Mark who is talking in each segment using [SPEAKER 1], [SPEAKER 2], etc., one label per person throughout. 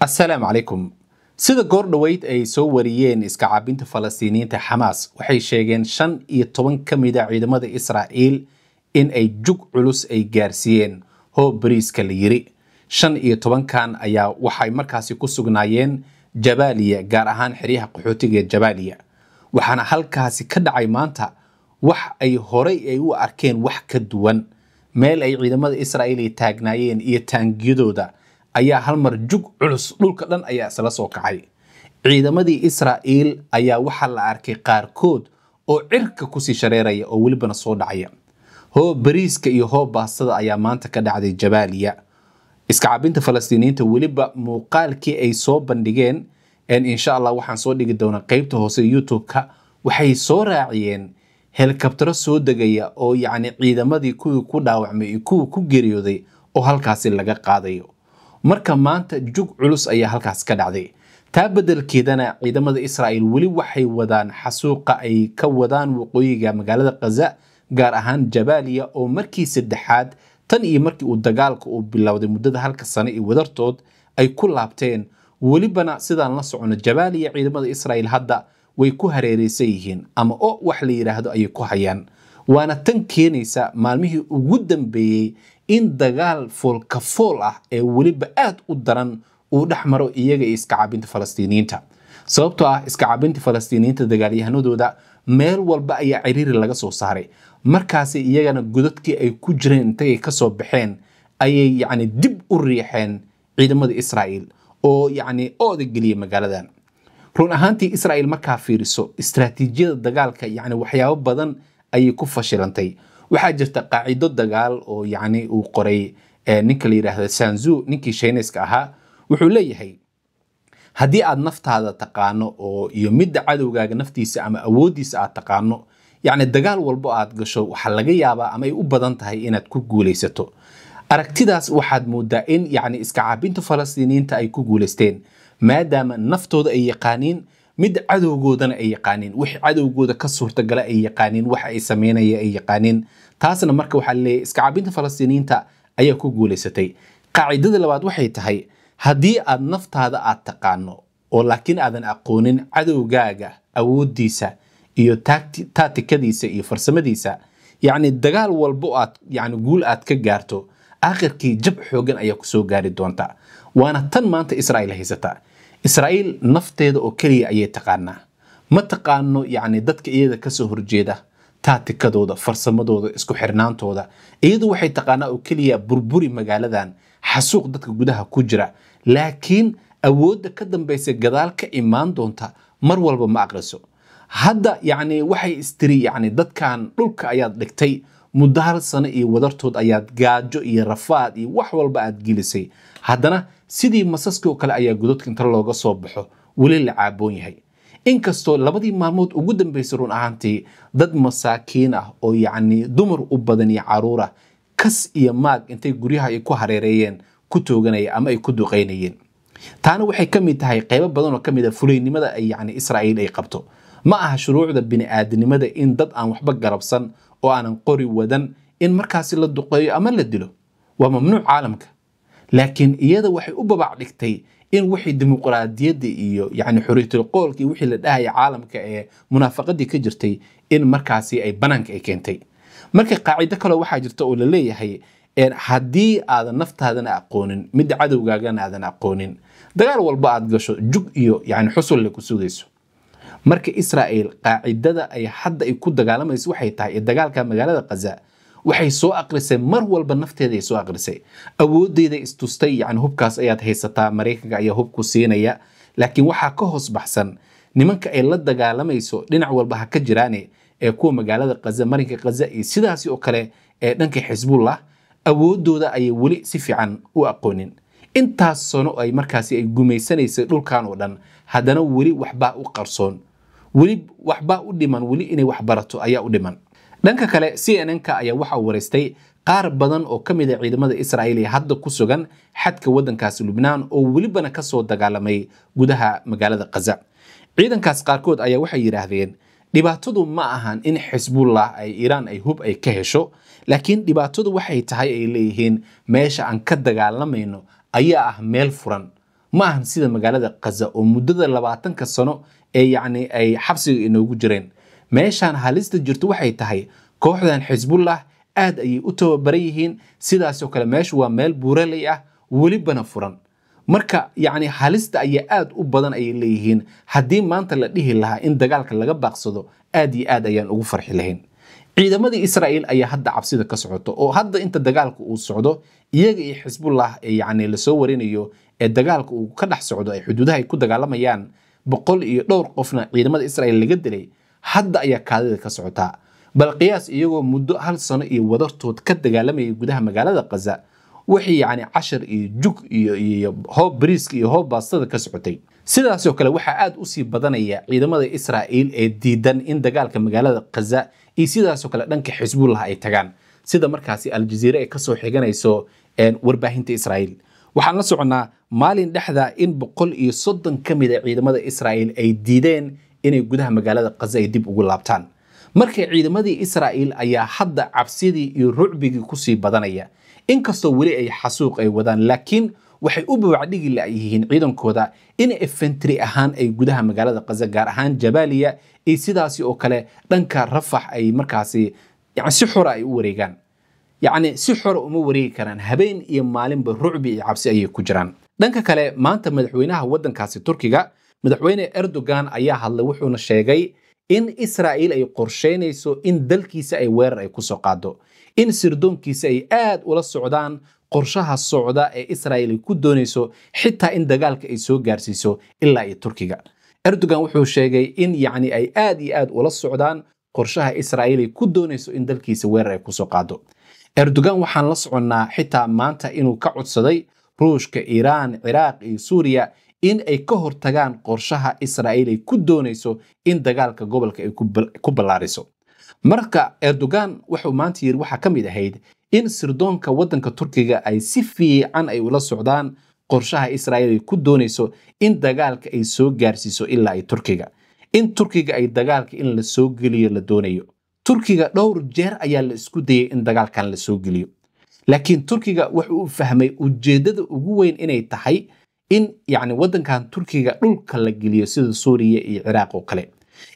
[SPEAKER 1] assalaamu calaykum sida goor dhoweyd ay soo wariyeen iska caabinta falastiiniyiinta xamaas waxay sheegeen shan iyo toban ka mid a ciidamada israa'iil in ay jug culus ay gaarsiiyeen hoob bariiska la yiri. Shan iyo tobankan ayaa waxay markaasi ku sugnaayeen jabaaliya gaar ahaan xeryaha qaxootiga ee jabaaliya. Waxaana halkaasi ka dhacay maanta wax ay horay ay u arkeen wax ka duwan. Meel ay ciidamada israa'iil ay taagnaayeen iyo taangiyadooda ayaa hal mar jug culus dhulka dhan ayaa isla soo kacay. Ciidamadii israa'iil ayaa waxaa la arkay qaarkood oo cirka ku sii shareeraya oo welibana soo dhacaya hoob bariiska iyo hoob baastada ayaa maanta ka dhacday jabaaliya. Iska cabinta falastiiniyiinta weliba muuqaalkii ay soo bandhigeen insha allah waxaan soo dhigi doonaa qeybta hoose youtube-ka waxay soo raaciyeen helikabtaro soo degaya oo yacni ciidamadii kuwii ku dhaawacmay iyo kuwii ku geeriyooday oo halkaasi laga qaadayo marka maanta jug culus ayaa halkaas ka dhacday. Taa beddelkeedana ciidamada israa'iil weli waxay wadaan xasuuqa ay ka wadaan waqooyiga magaalada khaza gaar ahaan jabaaliya oo markii saddexaad tan iyo markii uu dagaalka uu bilowday muddada halka sane iyo wadartood ay ku laabteen. Welibana sidaan la socono jabaaliya ciidamada israa'iil hadda way ku hareereysan yihiin ama o wax la yidhaahdo ayay ku hayaan. Waana tan keenaysa maalmihii ugu dambeeyey in dagaal foolkafool ah ee weliba aad u daran uu dhex maro iyaga iyo iska cabinta falastiiniyiinta sababtoo ah iska cabinta falastiiniyiinta dagaalyahanadooda meel walba ayaa ciriiri laga soo saaray. Markaasi iyagana godadkii ay ku jireen intay ka soo baxeen ayay yacni dib u riixeen ciidamada israa'iil oo yacni ooda geliyay magaaladan. Run ahaantii israa'iil markaa fiiriso istaraatiijiyada dagaalka yacni waxyaabo badan ayay ku fashilantay waxaa jirta qaacido dagaal oo yacni uu qoray ninka la yidhaahda sanzu ninkii shayneska ahaa wuxuu leeyahay haddii aad naftaada taqaano oo iyo midda cadowgaaga naftiisa ama awooddiisa aad taqaano yacni dagaal walbo aad gasho waxaa laga yaabaa ama ay u badan tahay inaad ku guulaysato. Aragtidaas waxaad moodaa in yacni iska caabinta falastiiniyiinta ay ku guulaysteen maadaama naftooda ay yaqaaniin mid cadowgoodana ay yaqaaniin wix cadowgooda ka suurtagala ay yaqaaniin waxa ay sameynaya ay yaqaaniin. Taasna marka waxaa leeyahay iska cabinta falastiiniyiinta ayaa ku guulaysatay qaacidada labaad waxay tahay haddii aad naftaada aad taqaano oo laakiin aadan aqoonin cadowgaaga awooddiisa iyo taatikadiisa iyo farsamadiisa yacni dagaal walbo aad yacni guul aad ka gaarto aakhirkii jab xoogan ayaa ku soo gaari doonta. Waana tan maanta israa'iil haysata israa'iil nafteeda oo keliya ayay taqaanaa. Ma taqaano yacni dadka iyada ka soo horjeeda taatikadooda farsamadooda isku xirnaantooda. Iyadu waxay taqaanaa oo keliya burburi magaaladan xasuuq dadka gudaha ku jira. Laakiin awoodda ka dambaysa gadaal ka imaan doonta mar walba ma aqriso. Hadda yacni waxay istiri yacni dadkan dhulka ayaad dhigtay muddo hal sano iyo wadartood ayaad gaajo iyo rafaad iyo wax walba aad gelisay. Haddana sidii masaskii oo kale ayaa gododka inta looga soo baxo weli la caaboon yahay. Inkastoo labadii maalmood ugu dambaysay run ahaantii dad masaakiin ah oo yacni dumar u badan iyo carruur ah kas iyo maag intay guryaha ay ku hareereeyeen ku tooganaya ama ay ku duqaynayeen taana waxay ka mid tahay qaybo badan oo ka mid a fulaynimada ay yacni israa'iil ay qabto. Ma aha shuruucda bini'aadanimada in dad aan waxba garabsan oo aanan qori wadan in markaasi la duqeeyo ama la dilo. Waa mamnuuc caalamka. Laakiin iyada waxay u babac dhigtay in wixii dimuqraadiyadda iyo yacni xorriyatul qoolka iyo wixii la dhahaya caalamka ee munaafaqadii ka jirtay in markaasi ay banaanka ay keentay. Marka qaacido kaleo waxaa jirta oo la leeyahay haddii aadan naftaadana aqoonin midda cadowgaagana aadan aqoonin dagaal walba aad gasho jug iyo yani xusulle ku sugayso marka israa'iil qaacidada ay hadda ay ku dagaalamayso waxay tahay dagaalka magaalada khaza waxay soo aqrisay mar walba nafteeda soo aqrisay. Awoodeyda istustay yani hubkaas ayaad haysataa maraykanka ayaa hubku siinaya. Laakiin waxaa ka hoos baxsan nimanka ay la dagaalamayso dhinac walba ha ka jiraane ee kuwa magaalada khaza marinka khaza iyo sidaasi oo kale ee dhanka xisbullah awoodooda ayay weli si fiican u aqoonin. Intaas sano ay markaasi ay gumaysanaysay dhulkan oo dhan haddana weli waxbaa u qarsoon weli waxbaa u dhiman weli inay wax barato ayaa u dhiman. Dhanka kale c n n-ka ayaa waxaa wareystay qaar badan oo ka mid a ciidamada israa'iil ee hadda ku sugan xadka waddankaasi lubnaan oo welibana ka soo dagaalamay gudaha magaalada khaza ciidankaas qaarkood ayaa waxay yidhaahdeen dhibaatadu ma ahan in xisbullah ay iiraan ay hub ay ka hesho laakiin dhibaatadu waxay tahay ay leeyihiin meesha aan ka dagaalamayno ayaa ah meel furan ma ahan sida magaalada kaza oo muddada labaatanka sano ee yacni ay xabsiga inoogu jireen. Meeshaan halista jirto waxay tahay kooxdan xisbullah aad ayay u tababaran yihiin. Sidaasoo kale meeshu waa meel buuraley ah welibana furan. Marka yacni halista ayaa aad u badan ayay leeyihiin. Haddii maanta la dhihi lahaa in dagaalka laga baaqsado aad iyo aad ayaan ugu farxi lahayn. Ciidamadii israa'iil ayaa hadda cabsida ka socoto oo hadda inta dagaalka uu socdo iyaga iyo xisbullah ee yacni la soo warinayo ee dagaalka uu ka dhex socdo ay xuduudaha ay ku dagaalamayaan boqol iyo dhowr qofna ciidamada israa'iil laga dilay hadda ayaa kaadida ka socotaa bal qiyaas iyagoo muddo hal sano iyo wadartood ka dagaalamayay gudaha magaalada kaza wixii yacni cashar iyo jug iyo hoob bariiska iyo hoob baastada ka socotay. Sidaasoo kale waxaa aad u sii badanaya ciidamada israa'iil ee diidan in dagaalka magaalada kaza iyo sidaasoo kale dhanka xisbullah ay tagaan. Sida markaasi aljaziire ay ka soo xiganayso warbaahinta israa'iil waxaan la soconnaa maalin dhexda in boqol iyo soddon ka mid a ciidamada israa'iil ay diideen inay gudaha magaalada kaza ay dib ugu laabtaan. Marka ciidamadii israa'iil ayaa hadda cabsidii iyo rucbigii ku sii badanaya. Inkastoo weli ay xasuuq ay wadaan laakiin waxay u babacdhigi layihiin ciidankooda in efentry ahaan ay gudaha magaalada kaza gaar ahaan jabaaliya iyo sidaasi oo kale dhanka rafax ay markaasi si xora ay u wareegaan yacni si xora uma wareegi karaan habeen iyo maalinba rucbi iyo cabsi ayay ku jiraan. Dhanka kale maanta madaxweynaha waddankaasi turkiga madaxweyne erdogan ayaa hadlay wuxuuna sheegay in israa'iil ay qorsheynayso in dalkiisa ay weerar ay ku soo qaado in sirdoonkiisa ay aad ula socdaan qorshaha socda ee israa'iil ay ku doonayso xitaa in dagaalka ay soo gaarsiiso ilaa iyo turkiga. Erdogan wuxuu sheegay in yacni ay aad iyo aad ula socdaan qorshaha israa'iil ay ku doonayso in dalkiisa weerar ay ku soo qaado erdogan waxaan la soconnaa xitaa maanta inuu ka codsaday ruushka iiraan ciraaq iyo suuriya in ay ka hortagaan qorshaha israa'iil ay ku doonayso in dagaalka gobolka ay ku ballaariso. Marka erdogan wuxuu maanta yiri waxaa ka mid ahayd in sirdoonka waddanka turkiga ay si fiican ay ula socdaan qorshaha israa'iil ay ku doonayso in dagaalka ay soo gaarsiiso ilaa ay turkiga. In turkiga ay dagaalka in la soo geliyo la doonayo turkiga dhowr jeer ayaa la isku dayay in dagaalkan la soo geliyo. Laakiin turkiga wuxuu u fahmay ujeeddada ugu weyn inay tahay in yacni waddankan turkiga dhulka la geliyo sida suuriya iyo ciraaq oo kale.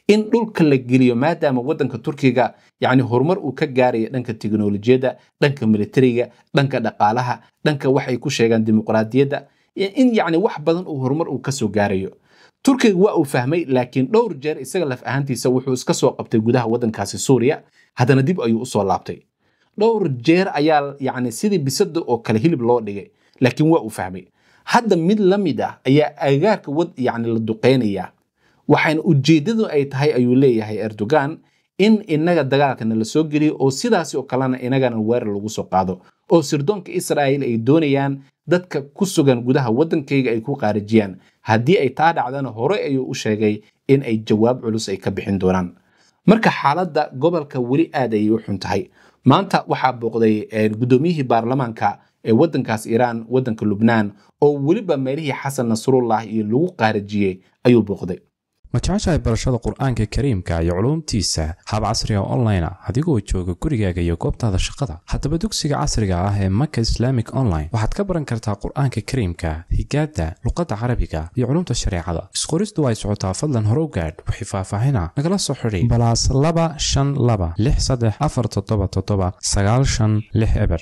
[SPEAKER 1] In dhulka la geliyo maadaama waddanka turkiga yacni horumar uu ka gaarayo dhanka tiknolojiyadda dhanka militariga dhanka dhaqaalaha dhanka waxay ku sheegaan dimuqraadiyadda in yacni wax badan uu horumar uu ka soo gaarayo turkiga waa uu fahmay laakiin dhowr jeer isaga laf ahaantiisa wuxuu iska soo qabtay gudaha waddankaasi suuriya haddana dib ayuu u soo laabtay. Dhowr jeer ayaa yacni sidii bisada oo kale hilib loo dhigay laakiin waa uu fahmay. Hadda mid la mid ah ayaa agaarka wad yacni la duqeynaya. Waxayna ujeeddadu ay tahay ayuu leeyahay erdogan in inaga dagaalkana la soo geliyo oo sidaasi oo kalena inagana weerar lagu soo qaado oo sirdoonka israa'iil ay doonayaan dadka ku sugan gudaha waddankayga ay ku qaarijiyaan haddii ay taa dhacdana hore ayuu u sheegay in ay jawaab culus ay ka bixin doonaan. Marka xaaladda gobolka weli aad ayay u xun tahay. Maanta waxaa booqday guddoomiyihii baarlamaanka ee waddankaas iiraan waddanka lubnaan oo weliba meelihii xasan nasrullah iyo lagu qaarijiyey ayuu booqday
[SPEAKER 2] ma jeceshahay barashada qur'aanka kariimka iyo culuumtiisa hab casriga online a adigoo jooga gurigaaga iyo goobtaada shaqada. Haddaba dugsiga casriga ah ee maka islaamic online waxaad ka baran kartaa qur'aanka kariimka higaadda luqadda carabiga iyo culumta shareecada. Isqoristu ay socotaa fadlan horow gaadh wixii faahfaahina nagala soo xidhi. Balaas laba shan laba lix saddex afar toddoba toddoba sagaal shan lix eber